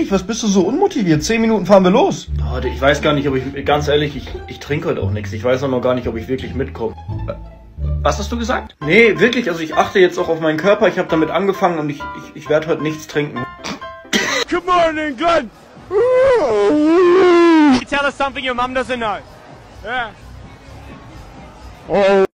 ehrlich, was bist du so unmotiviert? Zehn Minuten fahren wir los. Oh, ich weiß gar nicht, ob ich, ganz ehrlich, ich, ich trinke heute auch nichts. Ich weiß auch noch gar nicht, ob ich wirklich mitkomme. Was hast du gesagt? Nee, wirklich, also ich achte jetzt auch auf meinen Körper. Ich habe damit angefangen und ich, ich, ich werde heute nichts trinken. Good morning, Glenn! You tell us something your mom doesn't know. Yeah. Oh.